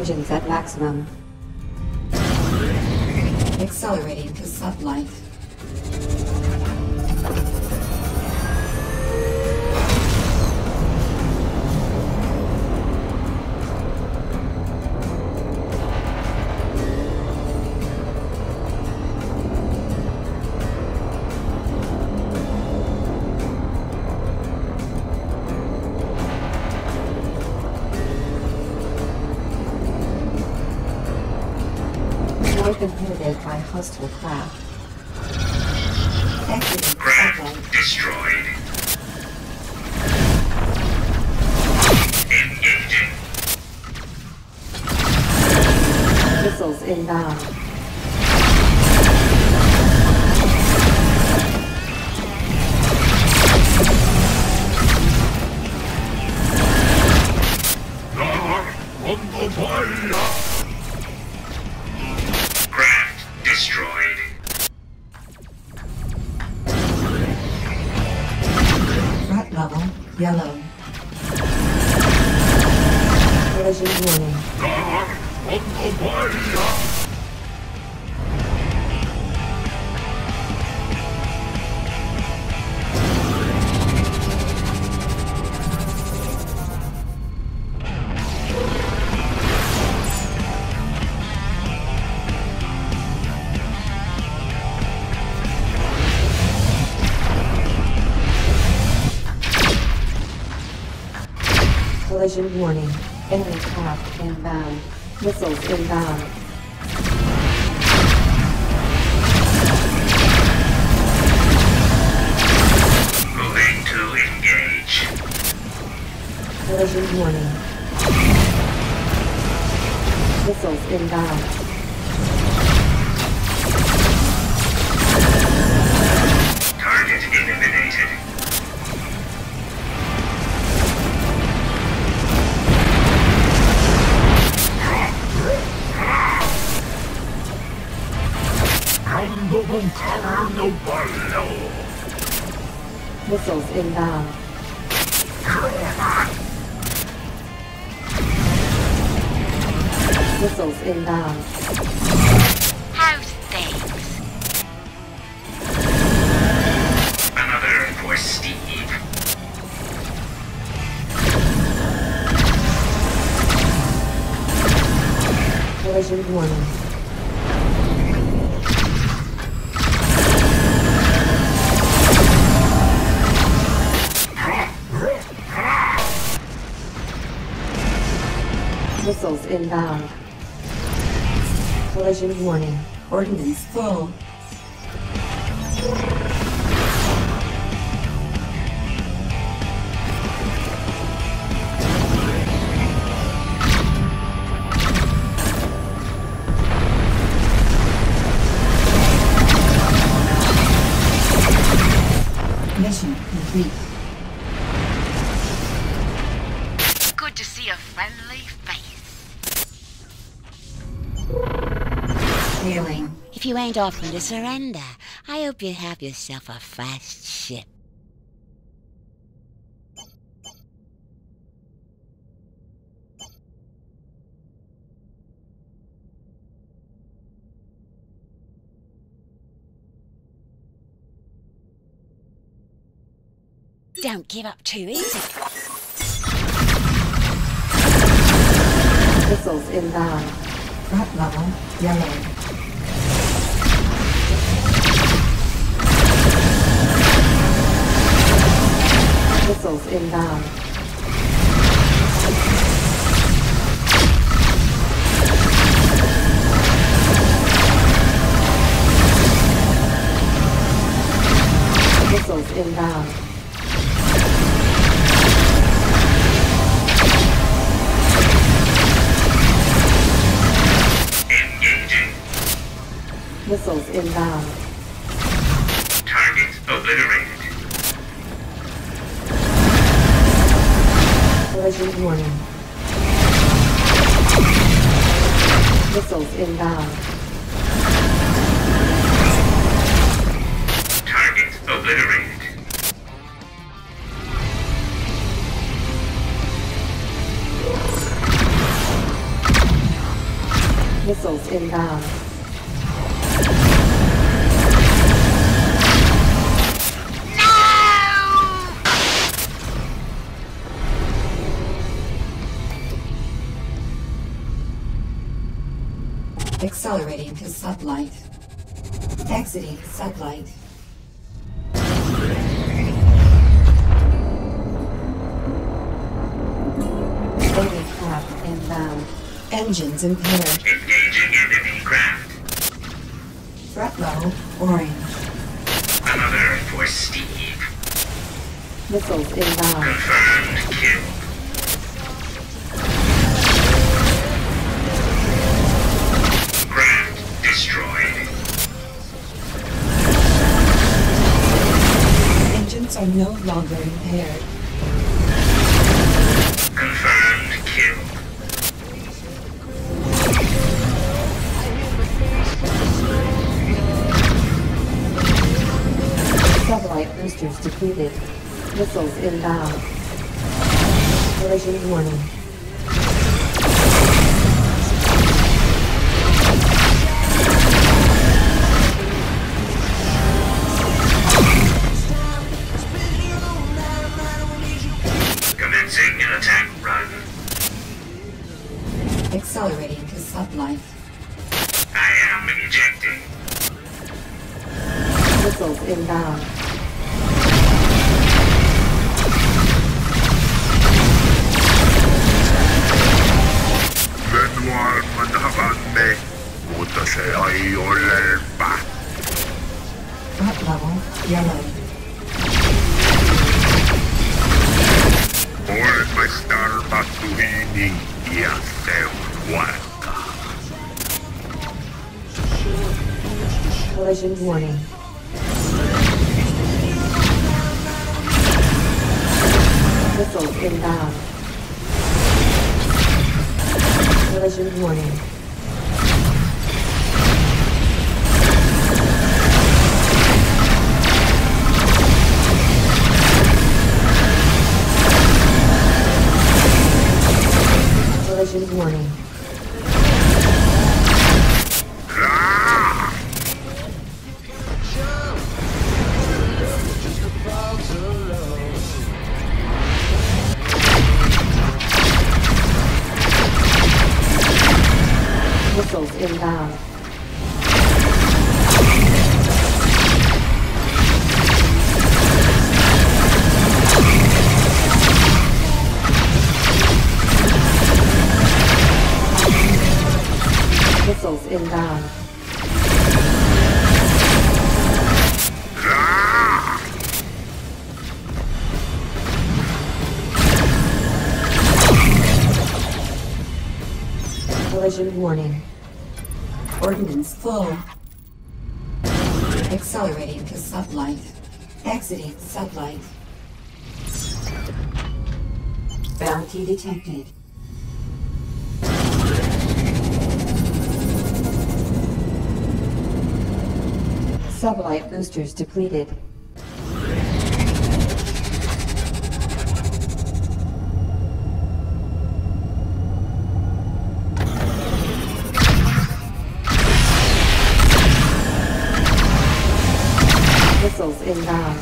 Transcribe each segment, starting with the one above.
Engines at maximum. Accelerating to sublight. Inhibited by hostile craft. Exiting Craft destroyed. Engaging. Missiles inbound. Warning. Collision warning. Inbound. Um, missiles inbound. Um, Moving to engage. Collision warning. Missiles inbound. Um, Target eliminated. Missiles inbound. Missiles inbound. How's things? Another for Steve. Collision warning. Missiles inbound. Collision warning. Ordnance full. Mission complete. Good to see a friendly face. Hailing. If you ain't offering to surrender, I hope you have yourself a fast ship. Don't give up too easy. Missiles inbound. Threat level yellow. Missiles inbound. Missiles inbound. Um, Accelerating to sublight. Exiting sublight. Enemy craft inbound. Um, engines impaired. Engaging. Threat level orange. Another for Steve. Missiles inbound. Confirmed kill. Craft destroyed. Engines are no longer impaired. Missiles inbound. Collision warning. Commencing an attack run. Accelerating to sublight. I am injecting. Missiles inbound. Manual manhabanne, mutta se ei olepa. Threat level yellow. Olemme Starbattuhini ja se on vaikka. Collision warning. Missiles inbound. Collision warning. Ah! Collision warning. Ordnance full. Accelerating to sublight. Exiting sublight. Bounty detected. Sublight boosters depleted. Missiles inbound.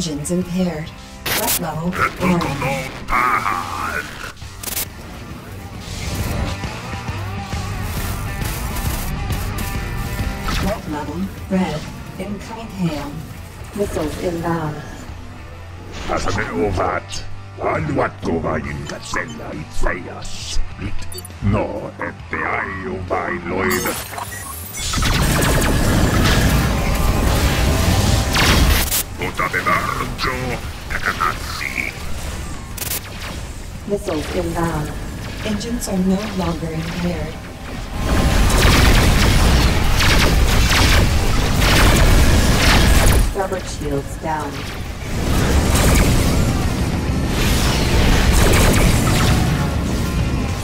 Engines impaired. Threat level Nyt orange. Threat level red. Incoming hail. Missiles inbound. Tässä ne ovat. Haluatko vain katsella itseäsi? No, ette aio vain Missiles inbound. Engines are no longer impaired. Starboard shields down.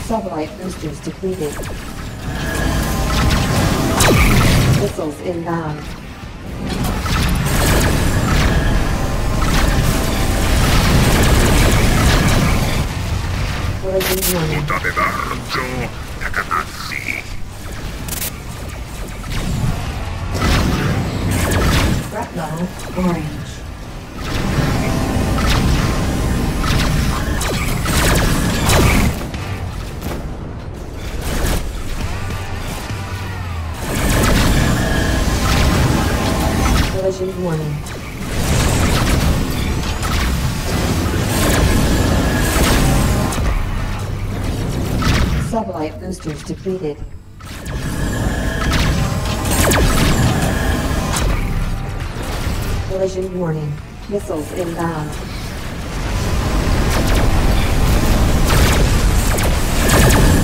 Sublight boosters depleted. Missiles inbound. Udany orange. Legend 1. boosters depleted. Collision warning. Missiles inbound.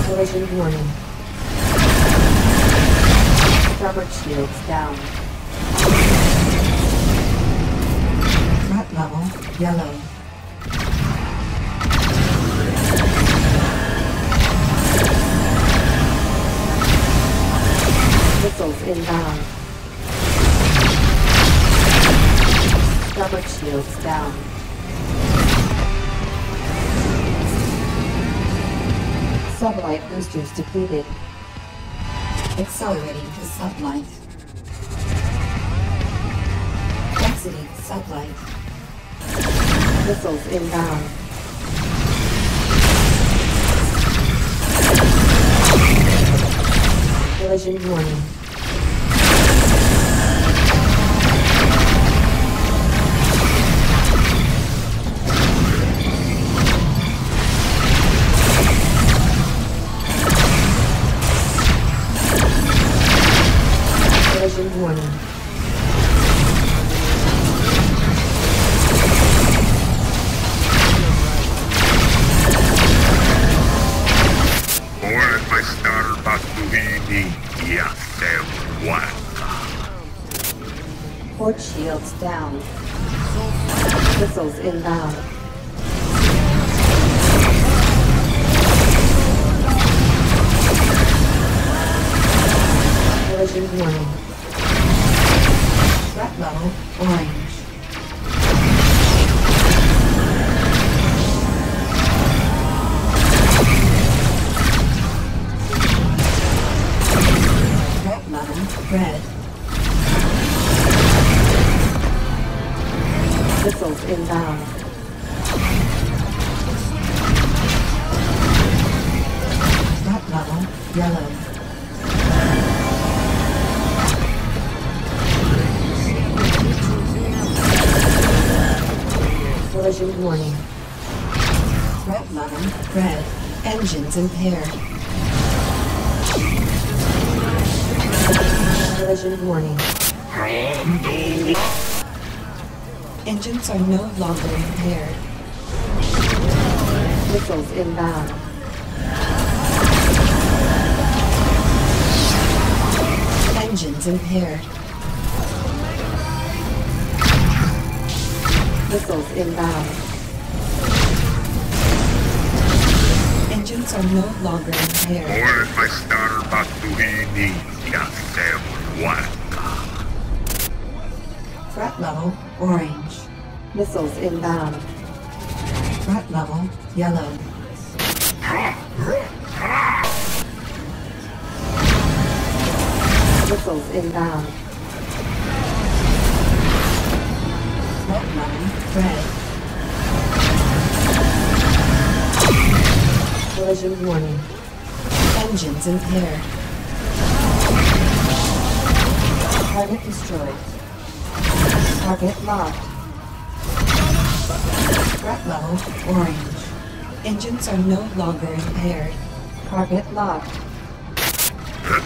Collision warning. Rubber shields down. Threat level yellow. Missiles inbound. Um, Starboard shields down. Sublight boosters depleted. Accelerating to sublight. Exiting sublight. Missiles inbound. Collision warning. Vidi Yasewanka. Port shields down. Missiles inbound. Collision warning. Threat level 1. Red. Missiles inbound. Threat level yellow. Collision warning. Threat level red. Engines impaired. Collision warning. Engines are no longer impaired. Missiles inbound. Engines impaired. Missiles inbound. Engines are no longer impaired. Ora my star Batuini Yasem Waka. Threat level orange. Missiles inbound. Threat level yellow. Missiles inbound. Threat level red. Collision warning. Engines impaired. Target destroyed. Target locked. Threat level orange. Engines are no longer impaired. Target locked.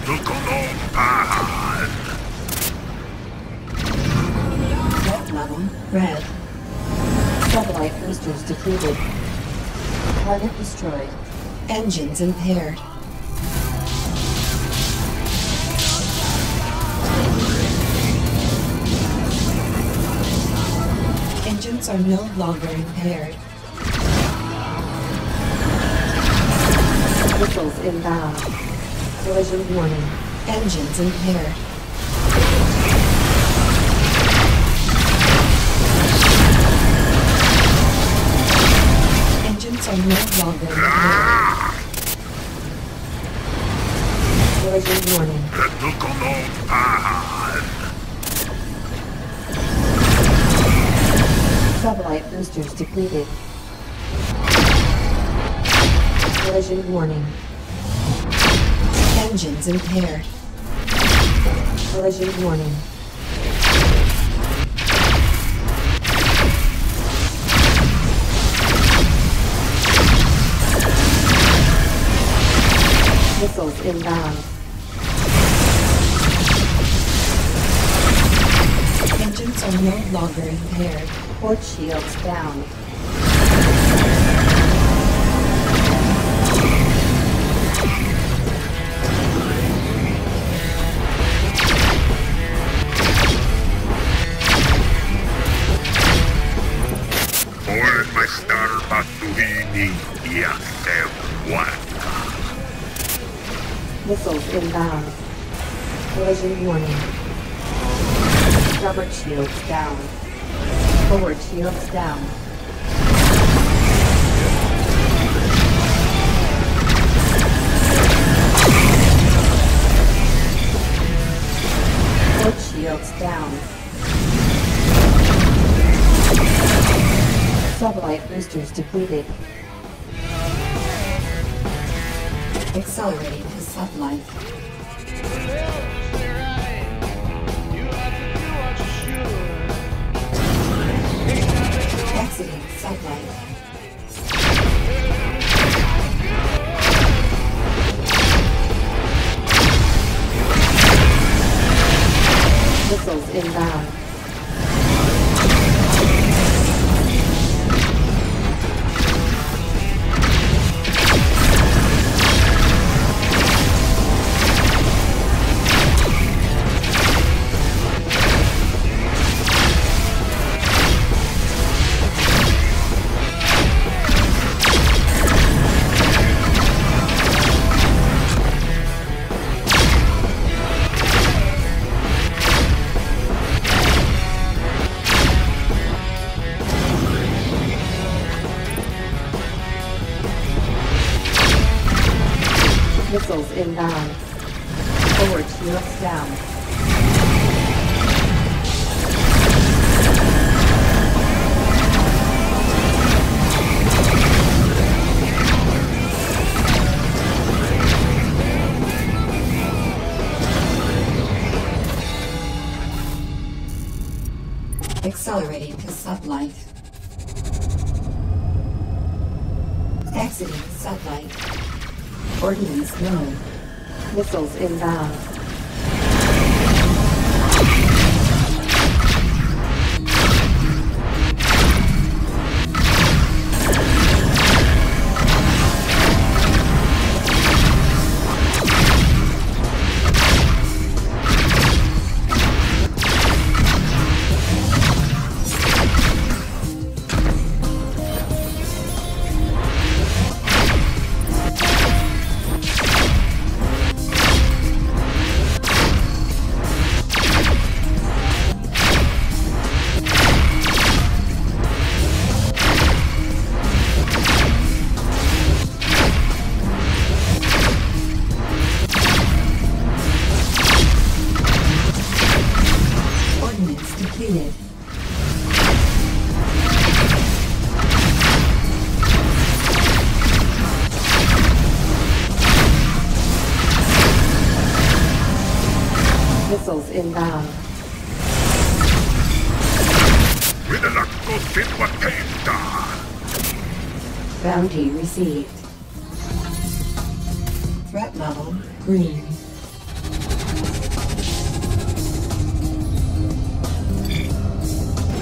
Tukono Pahal. Threat level red. Sublight boosters depleted. Target destroyed. Engines impaired. Engines are no longer impaired. Missiles inbound. Collision warning. Engines impaired. Engines are no longer impaired. Collision warning. Sublight boosters depleted. Collision warning. Engines impaired. Collision warning. Missiles inbound. Engines are no longer impaired. Port shields down. Accelerating to sublight. Exiting sublight. Missiles inbound. Exiting sublight. Ordnance known. Missiles inbound. Received. Threat level green.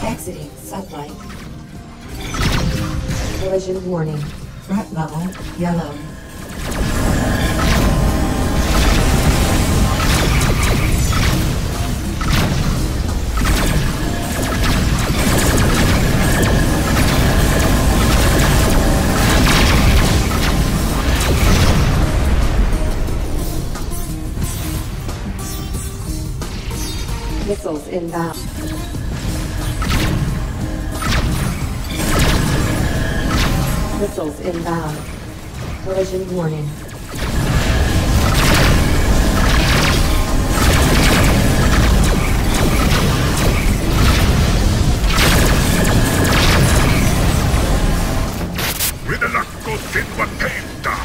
Exiting sublight. Collision warning. Threat level yellow. Missiles inbound. Missiles inbound. Collision warning. Rinalakko sinua teitä! Rubber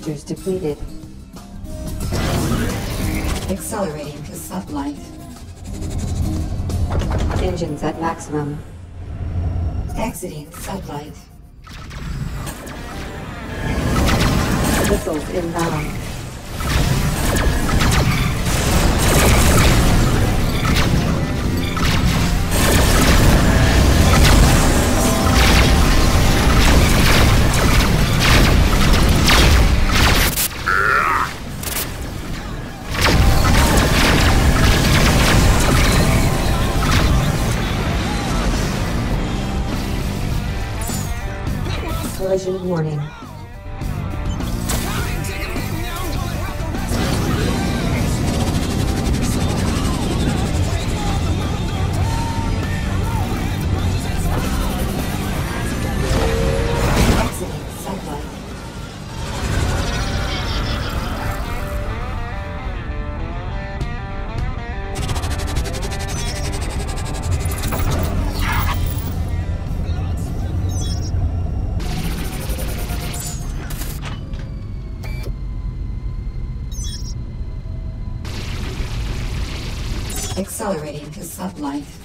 boosters depleted. Accelerating to sublight. Engines at maximum. Exiting sublight. Missiles inbound. Accelerating to sublight.